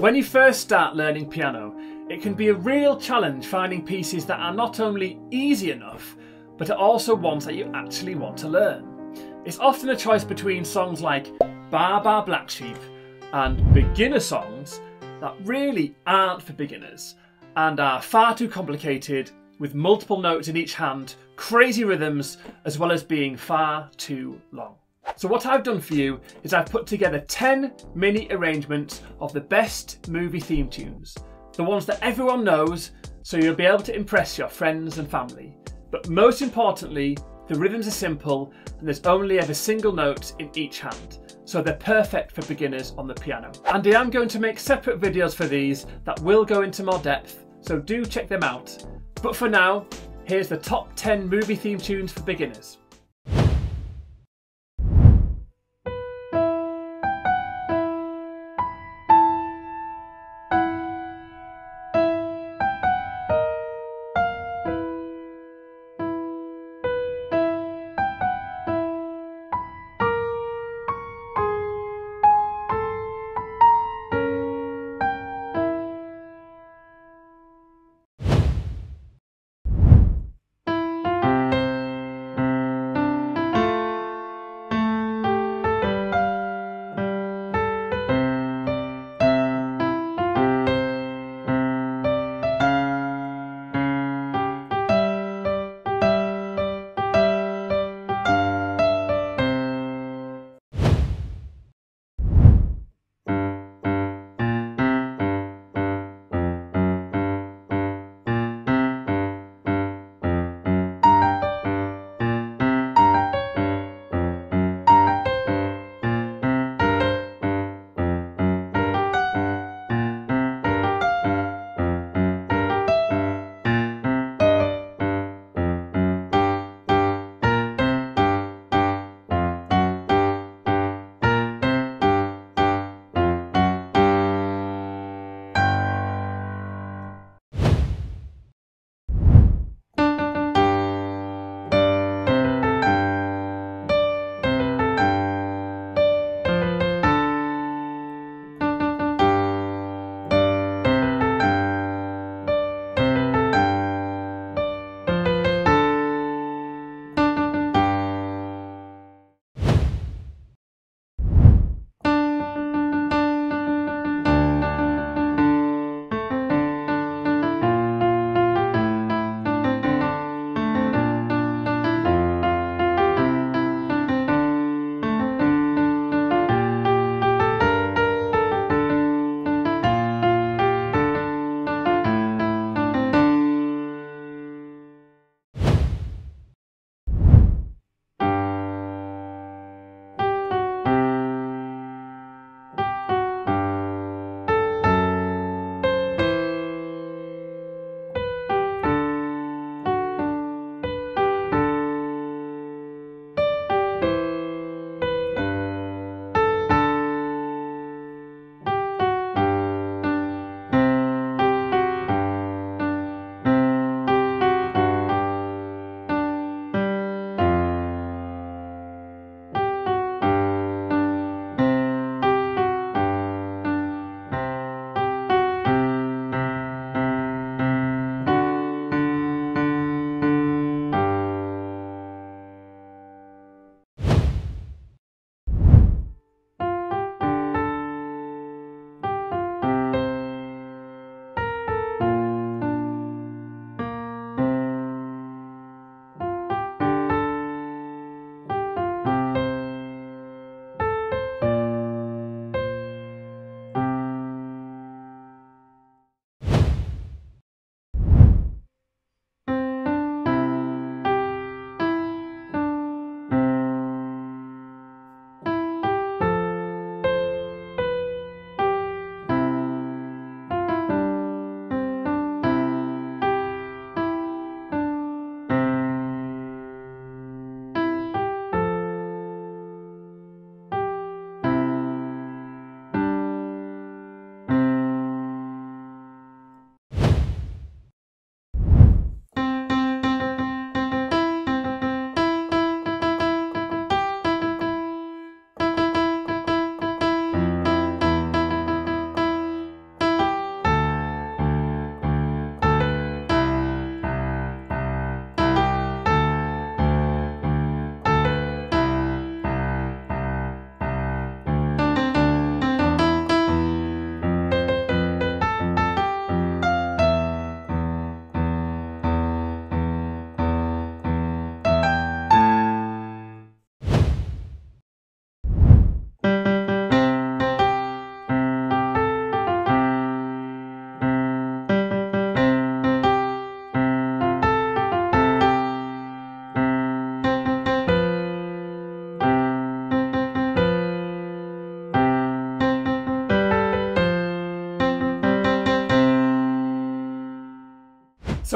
When you first start learning piano, it can be a real challenge finding pieces that are not only easy enough, but are also ones that you actually want to learn. It's often a choice between songs like Baa Baa Black Sheep and beginner songs that really aren't for beginners and are far too complicated with multiple notes in each hand, crazy rhythms, as well as being far too long. So what I've done for you is I've put together 10 mini arrangements of the best movie theme tunes. The ones that everyone knows, so you'll be able to impress your friends and family. But most importantly, the rhythms are simple and there's only ever single notes in each hand, so they're perfect for beginners on the piano. And I am going to make separate videos for these that will go into more depth, so do check them out. But for now, here's the top 10 movie theme tunes for beginners.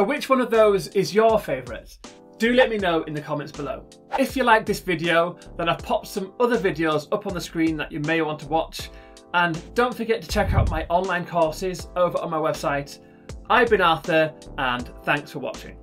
So which one of those is your favourite? Do let me know in the comments below. If you like this video, then I've popped some other videos up on the screen that you may want to watch. And don't forget to check out my online courses over on my website. I've been Arthur, and thanks for watching.